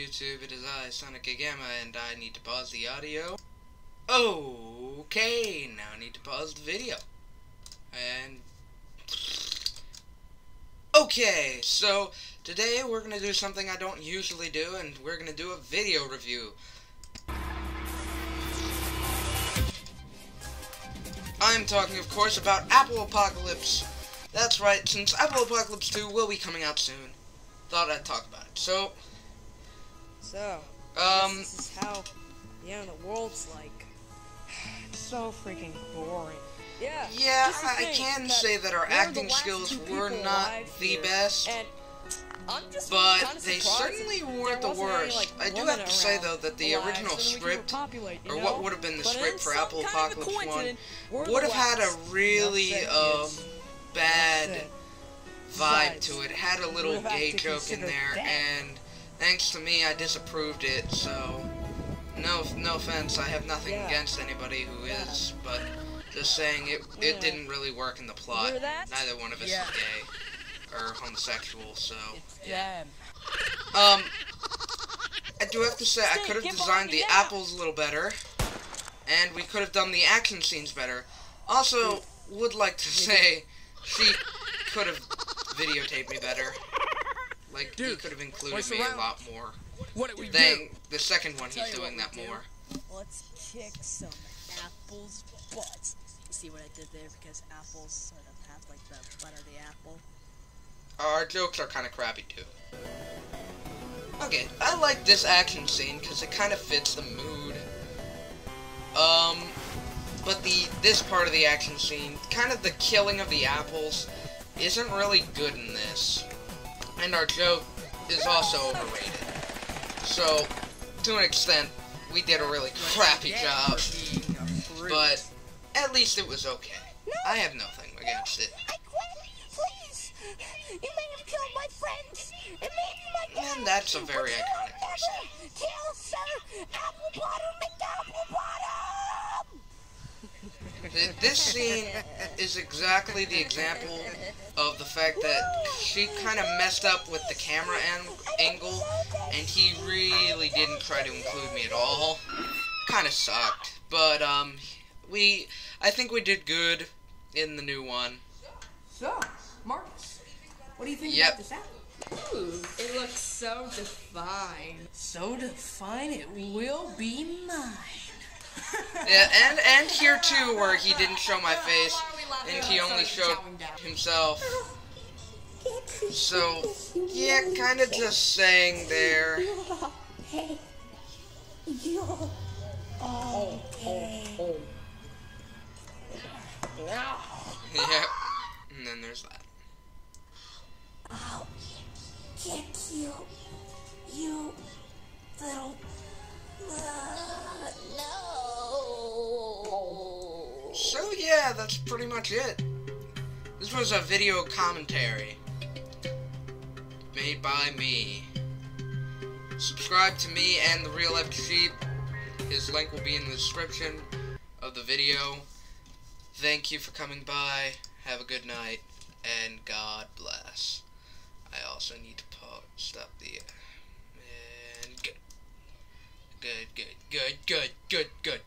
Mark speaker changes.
Speaker 1: YouTube, it is I, Sonic Gamma, and I need to pause the audio. Okay, now I need to pause the video. And... Okay, so today we're going to do something I don't usually do, and we're going to do a video review. I'm talking, of course, about Apple Apocalypse. That's right, since Apple Apocalypse 2 will be coming out soon, thought I'd talk about it. So,
Speaker 2: So,
Speaker 1: um,
Speaker 2: this is how the end of the world's like. It's so freaking boring. Yeah.
Speaker 1: yeah, I, I can
Speaker 2: that
Speaker 1: say that our acting skills were not the best,
Speaker 2: just
Speaker 1: but they certainly weren't the
Speaker 2: wasn't any,
Speaker 1: worst.
Speaker 2: like,
Speaker 1: I do have to say, though, that the original
Speaker 2: so that we can
Speaker 1: script, or what would have been the
Speaker 2: But
Speaker 1: script for Apple
Speaker 2: kind of a
Speaker 1: Apocalypse 1,
Speaker 2: coincidence, we're the
Speaker 1: would have had a really, um, bad vibe to it. It had a little gay joke in there,
Speaker 2: that.
Speaker 1: and thanks to me, I disapproved it, so... No, no offense, I have nothing
Speaker 2: Yeah.
Speaker 1: against anybody who
Speaker 2: Yeah.
Speaker 1: is, but just saying it it
Speaker 2: Yeah.
Speaker 1: didn't really work in the plot. Neither one of us
Speaker 3: Yeah.
Speaker 1: is gay or homosexual, so
Speaker 3: Damn.
Speaker 1: um I do have to say I could have designed the
Speaker 2: now.
Speaker 1: apples a little better, and we could have done the action scenes better. Also, would like to say she could have videotaped me better. Like he could have included
Speaker 3: what's
Speaker 1: me a lot more.
Speaker 3: What did we
Speaker 1: Then the second one he's doing that
Speaker 3: do.
Speaker 1: more.
Speaker 4: Let's kick some apples' butts. You See what I did there? Because apples sort of have like the butt of the apple.
Speaker 1: Our jokes are kind of crappy too. Okay, I like this action scene because it kind of fits the mood. Um, but the this part of the action scene, kind of the killing of the apples, isn't really good in this. And our joke is also overrated. So, to an extent, we did a really crappy job, but at least it was okay. I have nothing against it.
Speaker 5: I! You made him kill my friend! It made my
Speaker 1: And that's a very
Speaker 5: you'll
Speaker 1: iconic
Speaker 5: Kill Sir Apple Bottom McApple Bottom!
Speaker 1: This scene is exactly the example of the fact that she kind of messed up with the camera an- angle, and he really didn't try to include me at all. Kind of sucked, but um, we, I think we did good in the new one.
Speaker 6: So, Marcus, what do you think
Speaker 1: Yep.
Speaker 6: about this apple?
Speaker 7: Ooh, it looks so defined.
Speaker 6: So defined, it will be mine.
Speaker 1: Yeah, and and here too, where he didn't show my face, and he only showed himself. So, yeah, kind of just saying there. Yeah, and then there's that.
Speaker 5: I'll get you, you little. Uh,
Speaker 1: So yeah, that's pretty much it. This was a video commentary made by me. Subscribe to me and the Real Epic Sheep. His link will be in the description of the video. Thank you for coming by. Have a good night and God bless. I also need to pause, stop the and good, good, good, good, good, good, good.